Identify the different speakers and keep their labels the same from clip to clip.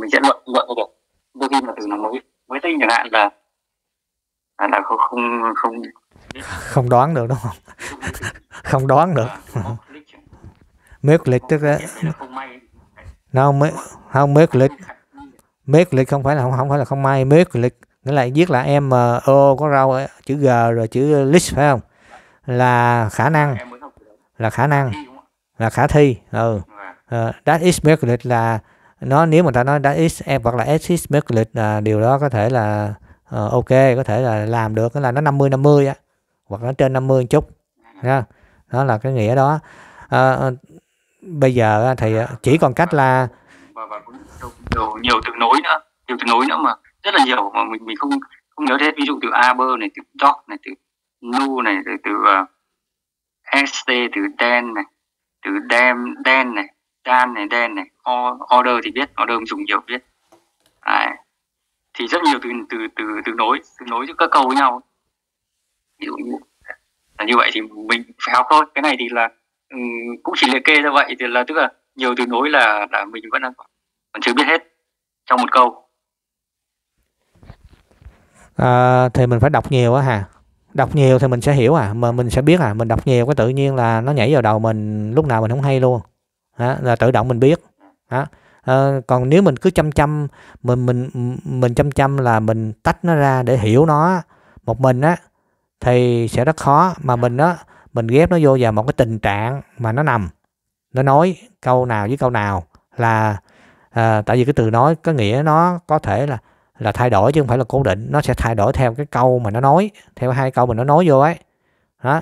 Speaker 1: mình sẽ luận luận được đôi khi là từ nó mới mới tinh chẳng hạn là là, là không không không
Speaker 2: không đoán được đúng không? Không đoán được. mét lịch tức là nó không không mét lịch. Lịch không phải là không không phải là không may mét lịch. Nghĩa là viết là m o có rau chữ g rồi chữ list phải không? Là khả năng. Là khả năng. Là khả thi ừ. Uh, that is calculate là nó nếu mà ta nói đã is hoặc là S is là điều đó có thể là uh, ok có thể là làm được là nó 50 50 á hoặc nó trên 50 một chút nha. Đó là cái nghĩa đó. Uh, bây giờ thì chỉ còn cách là
Speaker 1: và, và nhiều, nhiều từ nối nữa nhiều từ nối nữa mà rất là nhiều mà mình mình không không nhớ hết. Ví dụ từ aber này từ dog này từ nu này từ từ uh, st từ den này từ đem đen này gan này đen này order thì biết order dùng nhiều biết. Đấy. thì rất nhiều từ từ từ từ nối từ nối giữa các câu với nhau. Ví dụ như là như vậy thì mình phải học thôi. Cái này thì là ừ, cũng chỉ liệt kê ra vậy. Thì là tức là nhiều từ nối là là mình vẫn còn chưa biết hết trong một câu.
Speaker 2: À, thì mình phải đọc nhiều á hà. Đọc nhiều thì mình sẽ hiểu à. Mà mình sẽ biết à. Mình đọc nhiều cái tự nhiên là nó nhảy vào đầu mình lúc nào mình không hay luôn đó, là tự động mình biết. Đó. À, ờ, còn nếu mình cứ chăm chăm mình mình mình chăm chăm là mình tách nó ra để hiểu nó một mình á thì sẽ rất khó. Mà mình á mình ghép nó vô vào một cái tình trạng mà nó nằm nó nói câu nào với câu nào là à, tại vì cái từ nói có nghĩa nó có thể là là thay đổi chứ không phải là cố định. Nó sẽ thay đổi theo cái câu mà nó nói theo hai câu mà nó nói vô ấy. Đó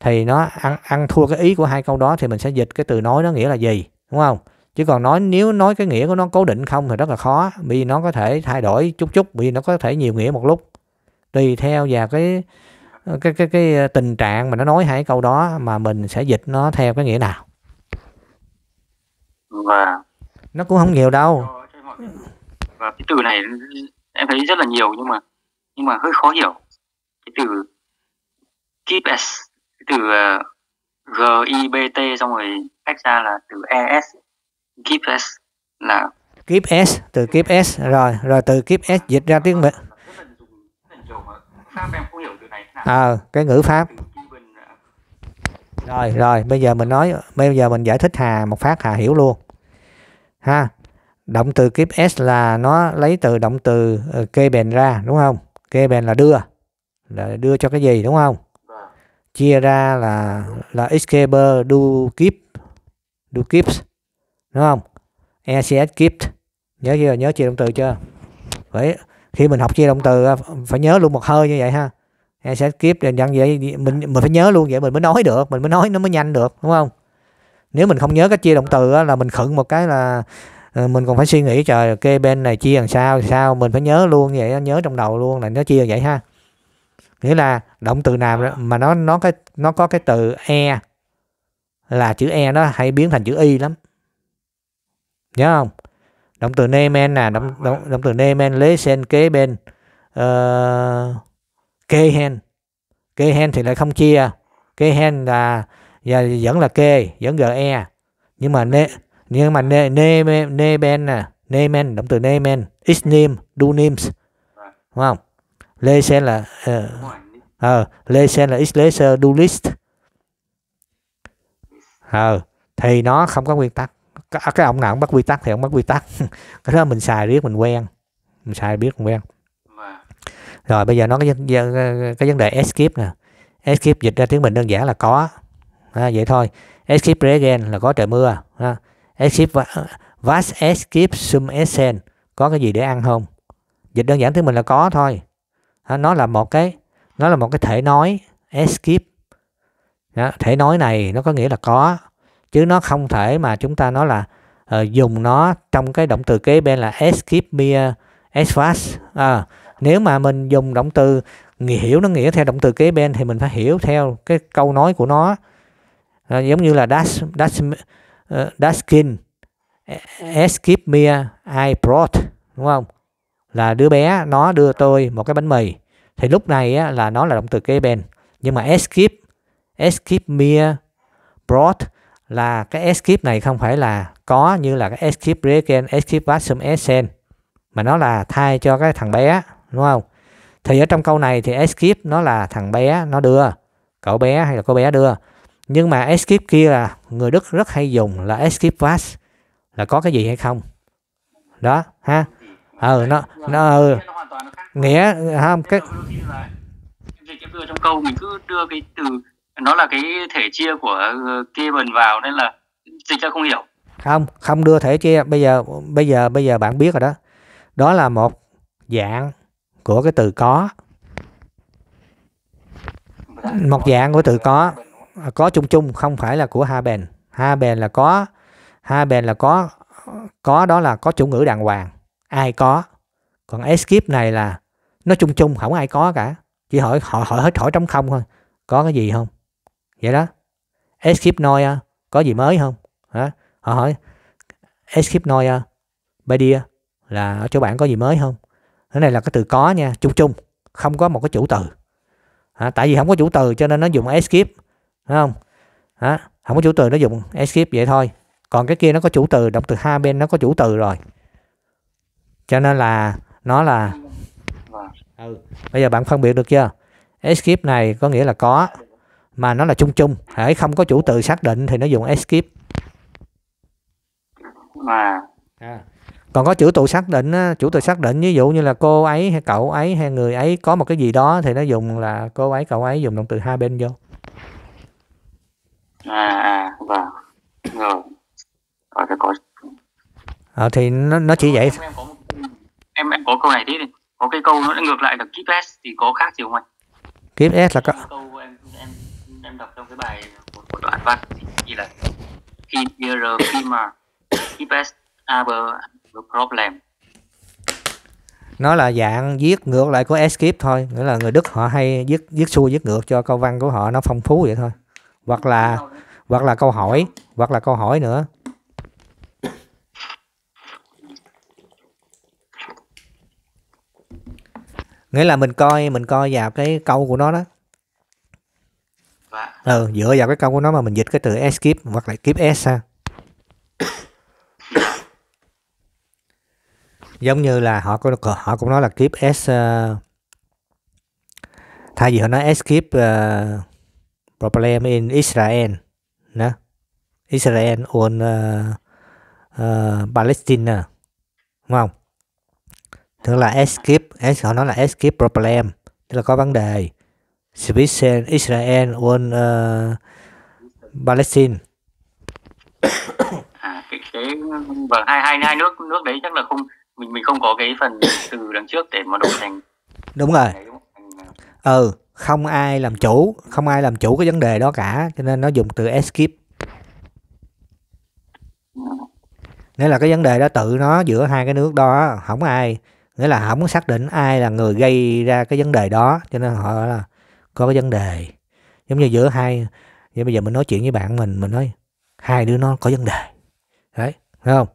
Speaker 2: thì nó ăn ăn thua cái ý của hai câu đó thì mình sẽ dịch cái từ nói nó nghĩa là gì đúng không? Chứ còn nói nếu nói cái nghĩa của nó cố định không thì rất là khó vì nó có thể thay đổi chút chút vì nó có thể nhiều nghĩa một lúc. Tùy theo và cái cái cái cái tình trạng mà nó nói hai câu đó mà mình sẽ dịch nó theo cái nghĩa nào.
Speaker 1: Và
Speaker 2: nó cũng không nhiều đâu.
Speaker 1: Và cái từ này em thấy rất là nhiều nhưng mà nhưng mà hơi khó hiểu. Cái từ keep as từ uh, g xong rồi cách ra là từ es keep s là
Speaker 2: keep s từ keep s rồi rồi từ keep s dịch ra tiếng việt à, ờ, cái ngữ pháp. Rồi rồi bây giờ mình nói bây giờ mình giải thích hà một phát hà hiểu luôn. Ha động từ kiếp s là nó lấy từ động từ ờ, kê bền ra đúng không? Kê bền là đưa là đưa cho cái gì đúng không? Chia ra là là escaper do keep, do keeps, đúng không? Ecs keep nhớ chưa? Nhớ chia động từ chưa? Vậy khi mình học chia động từ phải nhớ luôn một hơi như vậy ha. Ecs keep thì dặn vậy, mình mình phải nhớ luôn vậy, mình mới nói được, mình mới nói nó mới nhanh được, đúng không? Nếu mình không nhớ cách chia động từ là mình khựng một cái là ờ, mình còn phải suy nghĩ, trời, kê bên này chia làm sao, thì sao? Mình phải nhớ luôn vậy nhớ trong đầu luôn là nó chia vậy ha nghĩa là động từ nào mà nó nó cái nó có cái từ e là chữ e nó hay biến thành chữ y lắm. Nhớ không? Động từ nemen nè động, động, động từ nemen lấy sen kế bên uh, kê hen. Kê hen thì lại không chia. Kê hen là và vẫn là kê vẫn ge nhưng mà ne nhưng mà ne ne ne ben nè. Ne men động từ ne men is name do names đúng không lê sen là ờ uh, uh, lê sen là is laser do list ờ uh, thì nó không có quy tắc. Cái, cái ông nào cũng bắt quy tắc thì ông bắt quy tắc. Cái đó mình xài riết mình quen. Mình xài biết mình quen. Rồi bây giờ nó cái cái vấn đề escape nè. Escape dịch ra tiếng mình đơn giản là có. À, vậy thôi. Escape regen là có trời mưa à, Escape vast escape sum essen có cái gì để ăn không? Dịch đơn giản tiếng mình là có thôi nó là một cái nó là một cái thể nói escape. Đó, thể nói này nó có nghĩa là có chứ nó không thể mà chúng ta nói là uh, dùng nó trong cái động từ kế bên là escape me ờ, as fast. À, nếu mà mình dùng động từ hiểu nó nghĩa theo động từ kế bên thì mình phải hiểu theo cái câu nói của nó. À, giống như là dash dash uh, that skin. E, escape me I brought đúng không? Là đứa bé nó đưa tôi một cái bánh mì. Thì lúc này á, là nó là động từ kế bên. Nhưng mà escape escape me brought là cái escape này không phải là có như là cái escape regen escape vacuum essen mà nó là thay cho cái thằng bé đúng không? Thì ở trong câu này thì escape nó là thằng bé nó đưa cậu bé hay là cô bé đưa. Nhưng mà escape kia là người Đức rất hay dùng là escape was là có cái gì hay không? Đó ha? Ừ nó nó ừ. nghĩa không cái
Speaker 1: đưa trong câu mình cứ đưa cái từ nó là cái thể chia của Gibbon vào nên là dịch ra không hiểu.
Speaker 2: Không không đưa thể chia. Bây giờ bây giờ bây giờ bạn biết rồi đó. Đó là một dạng của cái từ có. Một dạng của từ có. Có chung chung không phải là của ha bền ha bền là có. Ha bền là có. Có đó là có chủ ngữ đàng hoàng ai có? Còn escape này là nó chung chung không ai có cả. Chỉ hỏi họ hỏi hết hỏi trống không thôi. Có cái gì không? Vậy đó. Escape noi có gì mới không? Hả? Họ hỏi escape noi by là ở chỗ bạn có gì mới không? Cái này là cái từ có nha chung chung không có một cái chủ từ. À, tại vì không có chủ từ cho nên nó dùng escape đúng không? À, không có chủ từ nó dùng escape vậy thôi. Còn cái kia nó có chủ từ động từ hai bên nó có chủ từ rồi cho nên là nó là ừ. bây giờ bạn phân biệt được chưa? Escape này có nghĩa là có mà nó là chung chung. Hãy không có chủ từ xác định thì nó dùng escape.
Speaker 1: Mà
Speaker 2: à. Còn có chủ từ xác định chủ từ xác định ví dụ như là cô ấy hay cậu ấy hay người ấy có một cái gì đó thì nó dùng là cô ấy cậu ấy dùng động từ hai bên vô.
Speaker 1: À à vâng. Rồi. Phải có
Speaker 2: ờ, thì nó nó chỉ vậy.
Speaker 1: Em, có em em có câu này thế này. Có cái câu nó ngược lại là keep s thì có khác gì không anh
Speaker 2: keep s là có
Speaker 1: câu em em em đọc trong cái bài của, của đoạn văn thì là khi khi mà keep s aber problem.
Speaker 2: Nó là dạng viết ngược lại của escape thôi nghĩa là người đức họ hay viết viết xuôi viết ngược cho câu văn của họ nó phong phú vậy thôi. Hoặc là hoặc là câu hỏi hoặc là câu hỏi nữa nghĩa là mình coi mình coi vào cái câu của nó đó. Ừ dựa vào cái câu của nó mà mình dịch cái từ escape hoặc là keep s ha. Giống như là họ có họ cũng nói là keep s uh, thay vì họ nói escape uh, problem in Israel nè. Israel on uh, uh, Palestine đúng không tức là escape họ nói là escape problem tức là có vấn đề. Sweden Israel on uh, Palestine.
Speaker 1: À, cái, cái vâng hai hai hai nước nước đấy chắc là không mình mình không có cái phần từ đằng trước để mà đổi thành
Speaker 2: đúng rồi. ừ không ai làm chủ không ai làm chủ cái vấn đề đó cả cho nên nó dùng từ escape. Nghĩa là cái vấn đề đó tự nó giữa hai cái nước đó không ai nghĩa là không xác định ai là người gây ra cái vấn đề đó cho nên họ là có cái vấn đề. Giống như giữa hai vậy bây giờ mình nói chuyện với bạn mình mình nói hai đứa nó có vấn đề. Đấy thấy không?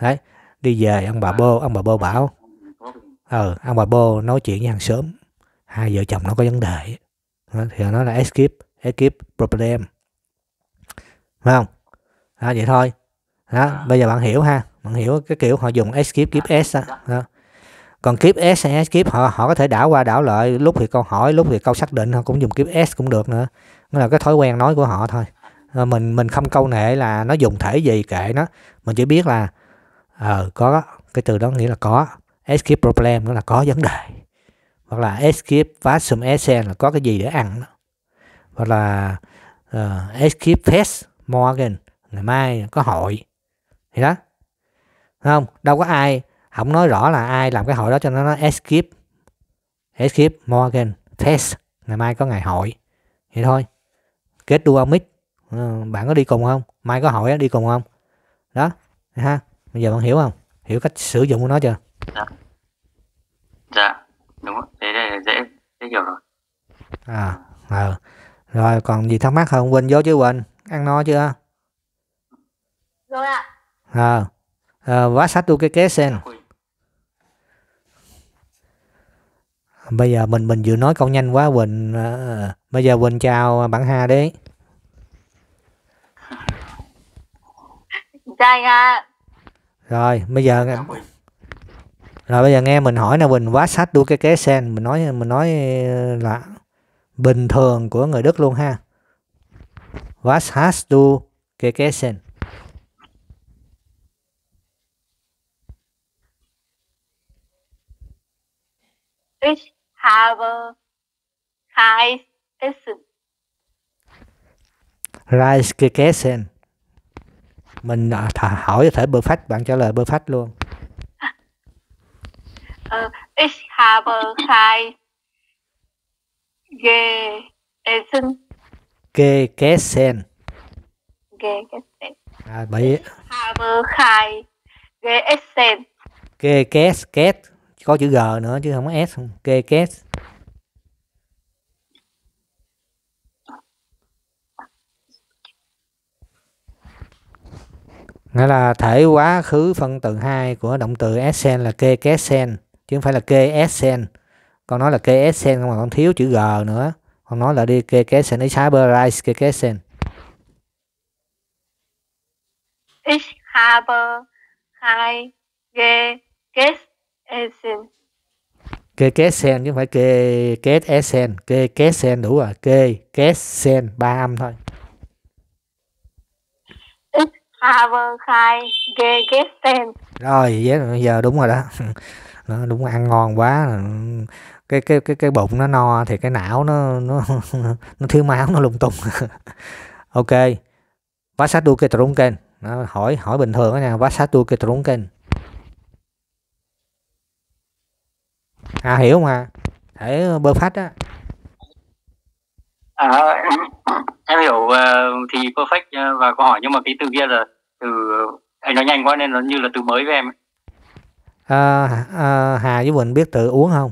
Speaker 2: Đấy đi về ông bà bô ông bà bô bảo ờ ông bà bô nói chuyện với hàng xóm hai vợ chồng nó có vấn đề. Thì nó là escape escape problem. Phải không? Đó, vậy thôi. Đó, bây giờ bạn hiểu ha bạn hiểu cái kiểu họ dùng escape keep s đó. đó còn kiếp s hay kiếp họ họ có thể đảo qua đảo lại lúc thì câu hỏi lúc thì câu xác định họ cũng dùng kiếp s cũng được nữa. Nó là cái thói quen nói của họ thôi. Ờ, mình mình không câu nệ là nó dùng thể gì kệ nó. Mình chỉ biết là ờ có cái từ đó nghĩa là có escape problem nó là có vấn đề. Hoặc là escape vacuum essence là có cái gì để ăn đó. hoặc là uh, escape fest morgan ngày mai có hội. Thì đó. Không? Đâu có ai không nói rõ là ai làm cái hội đó cho nó nói escape. Escape morgan fest ngày mai có ngày hội. Vậy thôi. Kết đua mic uh, bạn có đi cùng không? Mai có hội đi cùng không? Đó ha. Bây giờ bạn hiểu không? Hiểu cách sử dụng của nó chưa?
Speaker 1: Dạ. Dạ đúng rồi thế này dễ dễ hiểu rồi.
Speaker 2: À à. rồi còn gì thắc mắc không? Quên vô chứ quên. Ăn no chưa?
Speaker 3: Rồi ạ.
Speaker 2: À, à vá sách tu cái kế sen bây giờ mình mình vừa nói câu nhanh quá quỳnh à, bây giờ quỳnh chào bạn hà đi.
Speaker 3: Trai ạ.
Speaker 2: rồi bây giờ nghe- rồi bây giờ nghe mình hỏi nè Bình quá sách đua cái kế sen. Mình nói mình nói là bình thường của người Đức luôn ha. Was hast du gegessen?
Speaker 3: Ich habe kein Essen.
Speaker 2: Reis gegessen. Mình à, hỏi có thể bơ phách, bạn trả lời bơ phách luôn.
Speaker 3: Äh, ich habe kein gegessen.
Speaker 2: Gegessen.
Speaker 3: Gegessen.
Speaker 2: À, bởi
Speaker 3: Habe kein gegessen.
Speaker 2: geges, get, có chữ G nữa chứ không có S. không. Geges. Nghĩa là thể quá khứ phân từ 2 của động từ sen là gegessen chứ không phải là ksen Con nói là ksen không mà con thiếu chữ G nữa. Con nói là đi gegessen ich habe Reis gegessen.
Speaker 3: Ich habe kein gegessen.
Speaker 2: Gegessen chứ không phải gegessen. Gegessen đủ rồi. Gegessen ba âm thôi.
Speaker 3: Ich habe kein gegessen.
Speaker 2: Rồi, vậy giờ đúng rồi đó. Nó đúng ăn ngon quá. Cái cái cái cái bụng nó no thì cái não nó nó nó thiếu máu nó lung tung. ok. Was hast du getrunken? Đó, hỏi hỏi bình thường đó nha. Was hast du getrunken? À hiểu mà. Thể bơ phách á.
Speaker 1: À, em, em hiểu ờ, thì perfect ờ, và câu hỏi nhưng mà cái từ kia là từ anh nói nhanh quá nên nó như là từ mới với em ấy.
Speaker 2: À, à, Hà với Quỳnh biết tự uống không?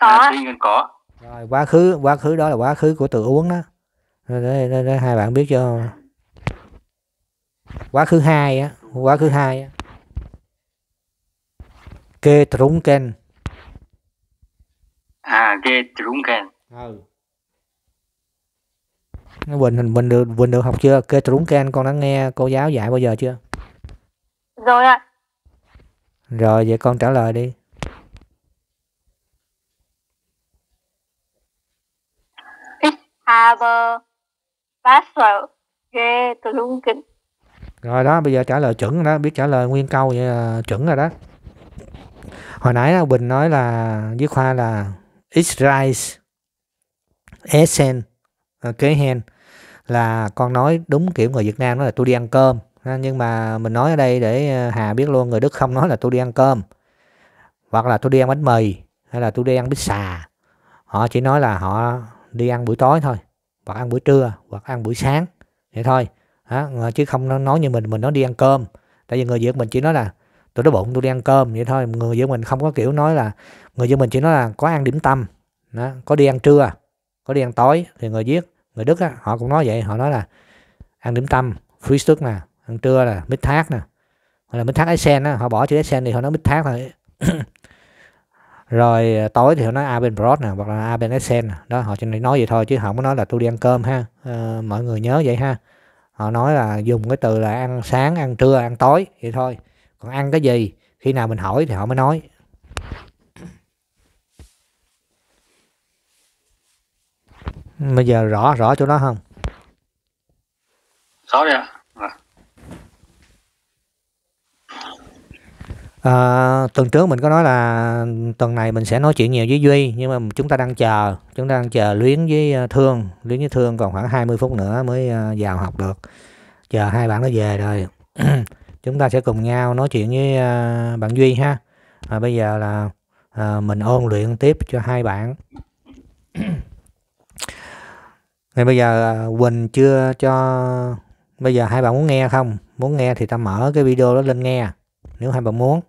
Speaker 3: Có.
Speaker 1: À, nhiên có
Speaker 2: Rồi quá khứ quá khứ đó là quá khứ của từ uống đó. Rồi để, để, để hai bạn biết cho quá khứ hai á, quá khứ hai á. Getrunken.
Speaker 1: à getrunken
Speaker 2: Ừ. Quỳnh hình Quỳnh được Quỳnh được học chưa? Getrunken con đã nghe cô giáo dạy bao giờ chưa?
Speaker 3: Rồi ạ.
Speaker 2: Rồi vậy con trả lời đi.
Speaker 3: Ich habe Wasser getrunken.
Speaker 2: Rồi đó, bây giờ trả lời chuẩn rồi đó, biết trả lời nguyên câu vậy là chuẩn rồi đó. Hồi nãy là Bình nói là với Khoa là X Essen ờ, kế hen là con nói đúng kiểu người Việt Nam đó là tôi đi ăn cơm ờ, nhưng mà mình nói ở đây để ờ, Hà biết luôn người Đức không nói là tôi đi ăn cơm hoặc là tôi đi ăn bánh mì hay là tôi đi ăn pizza họ chỉ nói là họ đi ăn buổi tối thôi hoặc ăn buổi trưa hoặc ăn buổi sáng vậy thôi. Đó, chứ không nói như mình mình nói đi ăn cơm. Tại vì người Việt mình chỉ nói là tôi đói bụng tôi đi ăn cơm vậy thôi. Người dân mình không có kiểu nói là người dân mình chỉ nói là có ăn điểm tâm. Đó, có đi ăn trưa có đi ăn tối thì người Việt người Đức á, họ cũng nói vậy. Họ nói là ăn điểm tâm free stuck nè ăn trưa là mít thác nè. Hoặc là mít thác Essen á họ bỏ chữ Essen thì họ nói mít thác thôi. Rồi à, tối thì họ nói Abendbrot nè hoặc là Abendessen nè. đó họ chỉ nói vậy thôi chứ không có nói là tôi đi ăn cơm ha. À, mọi người nhớ vậy ha. Họ nói là dùng cái từ là ăn sáng ăn trưa ăn tối vậy thôi còn ăn cái gì? Khi nào mình hỏi thì họ mới nói. Bây giờ rõ rõ chỗ đó không?
Speaker 1: Rõ rồi ạ. Vâng.
Speaker 2: À, tuần trước mình có nói là tuần này mình sẽ nói chuyện nhiều với Duy nhưng mà chúng ta đang chờ chúng ta đang chờ Luyến với ờ, Thương. Luyến với Thương còn khoảng 20 phút nữa mới ờ, vào học được. Chờ hai bạn nó về rồi chúng ta sẽ cùng nhau nói chuyện với à, bạn Duy ha. À, bây giờ là à, mình ôn luyện tiếp cho hai bạn. Ngày bây giờ à, Quỳnh chưa cho bây giờ hai bạn muốn nghe không? Muốn nghe thì ta mở cái video đó lên nghe nếu hai bạn muốn.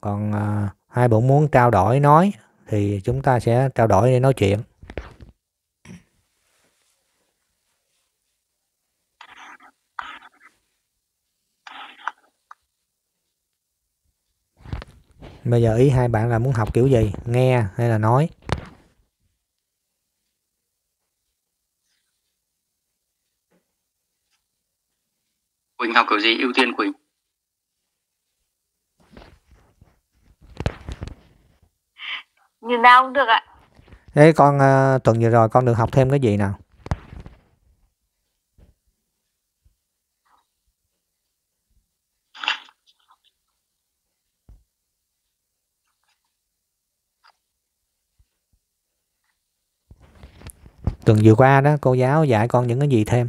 Speaker 2: Còn à, hai bạn muốn trao đổi nói thì chúng ta sẽ trao đổi để nói chuyện. Bây giờ ý hai bạn là muốn học kiểu gì? Nghe hay là nói?
Speaker 1: Gì? Ưu tiên Quỳnh.
Speaker 3: Như nào cũng được ạ.
Speaker 2: Thế con uh, tuần vừa rồi con được học thêm cái gì nào tuần vừa qua đó cô giáo dạy con những cái gì thêm?